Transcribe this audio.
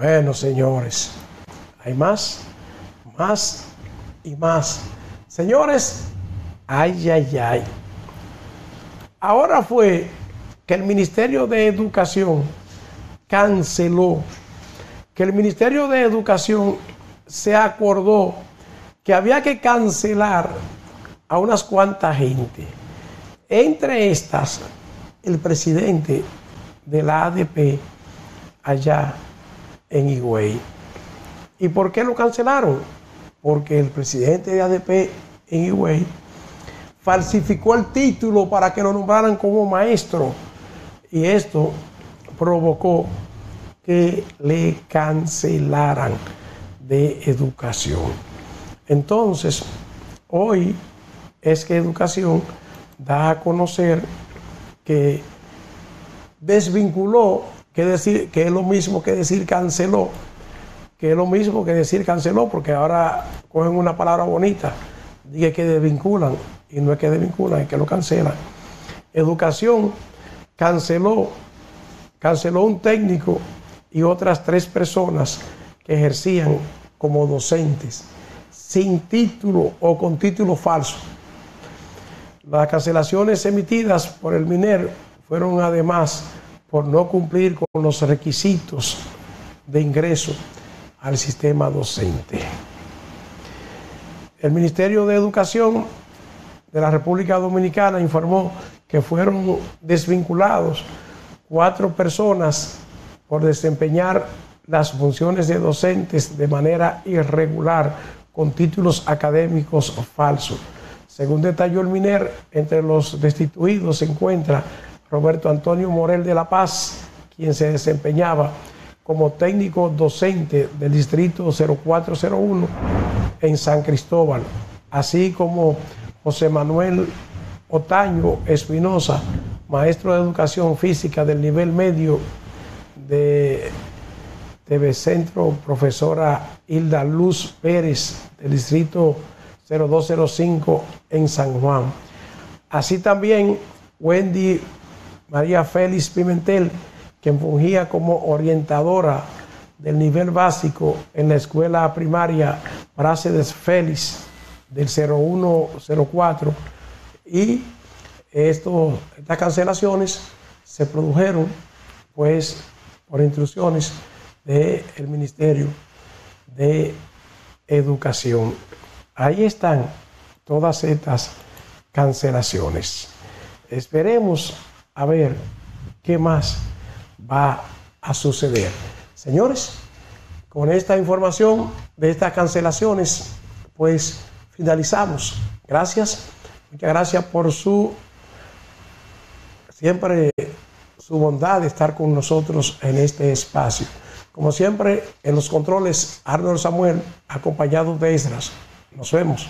Bueno, señores, hay más, más y más. Señores, ay, ay, ay. Ahora fue que el Ministerio de Educación canceló, que el Ministerio de Educación se acordó que había que cancelar a unas cuantas gente. Entre estas, el presidente de la ADP allá en Higüey. ¿Y por qué lo cancelaron? Porque el presidente de ADP en Higüey falsificó el título para que lo nombraran como maestro. Y esto provocó que le cancelaran de educación. Entonces, hoy es que educación da a conocer que desvinculó, que, decir, que es lo mismo que decir canceló, que es lo mismo que decir canceló, porque ahora cogen una palabra bonita, dice que desvinculan, y no es que desvinculan, es que lo cancelan. Educación canceló, canceló un técnico y otras tres personas que ejercían como docentes sin título o con título falso. Las cancelaciones emitidas por el MINER fueron además por no cumplir con los requisitos de ingreso al sistema docente. El Ministerio de Educación de la República Dominicana informó que fueron desvinculados cuatro personas por desempeñar las funciones de docentes de manera irregular con títulos académicos falsos. Según detalló el MINER, entre los destituidos se encuentra Roberto Antonio Morel de la Paz, quien se desempeñaba como técnico docente del distrito 0401 en San Cristóbal, así como José Manuel Otaño Espinosa, maestro de educación física del nivel medio de TV Centro, profesora Hilda Luz Pérez del distrito 0205 en San Juan. Así también Wendy María Félix Pimentel, quien fungía como orientadora del nivel básico en la escuela primaria Prácedes Félix del 0104 y estas cancelaciones se produjeron pues por instrucciones del Ministerio de Educación. Ahí están todas estas cancelaciones. Esperemos a ver qué más va a suceder. Señores, con esta información de estas cancelaciones, pues finalizamos. Gracias. Muchas gracias por su siempre su bondad de estar con nosotros en este espacio. Como siempre, en los controles, Arnold Samuel, acompañado de Esdras. Nos vemos.